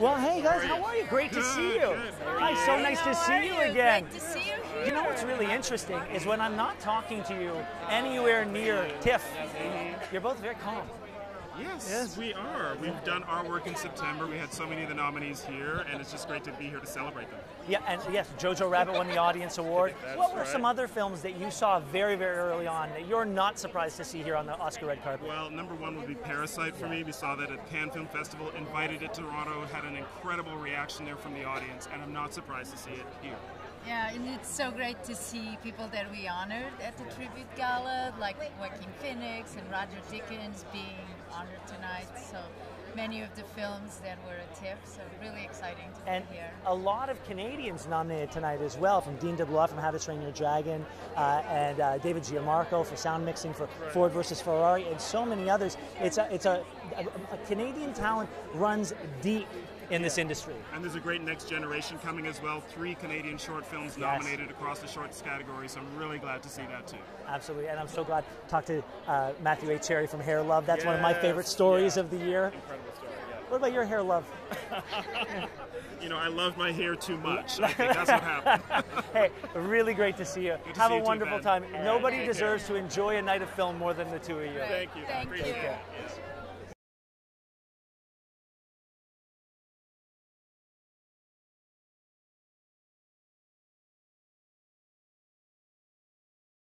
Well, hey guys, how are you? Great to see you. Hi, so nice to see you again. Great to see you here. You know what's really interesting is when I'm not talking to you anywhere near TIFF, you're both very calm. Yes, Yes. we are. We've done our work in September. We had so many of the nominees here, and it's just great to be here to celebrate them. Yeah, and yes, Jojo Rabbit won the Audience Award. What were right. some other films that you saw very, very early on that you're not surprised to see here on the Oscar red carpet? Well, number one would be Parasite for me. We saw that at Cannes Film Festival, invited it to Toronto, had an incredible reaction there from the audience, and I'm not surprised to see it here. Yeah, and it's so great to see people that we honored at the tribute gala, like Joaquin Phoenix and Roger Deakins being honored tonight. So many of the films that were a TIFF, so really exciting to And be here. a lot of Canadians nominated tonight as well, from Dean DeBlois from How to Train Your Dragon, uh, and uh, David Giammarco for sound mixing for Ford versus Ferrari, and so many others. It's a, it's a, a, a Canadian talent runs deep in this industry. And there's a great next generation coming as well. Three Canadian short films nominated across the shorts category, so I'm really glad to see that too. Absolutely, and I'm so glad to talk to uh, Matthew A. Cherry from Hair Love. That's one of my favorite stories yeah. of the year. Incredible story, yeah. What about your Hair Love? You know, I love my hair too much. I think that's what happened. hey, really great to see you. Good to Have see a you wonderful Ben. time. All right, Nobody take deserves to enjoy a night of film more than the two of you. Thank you. Thank Appreciate you. it. Yes.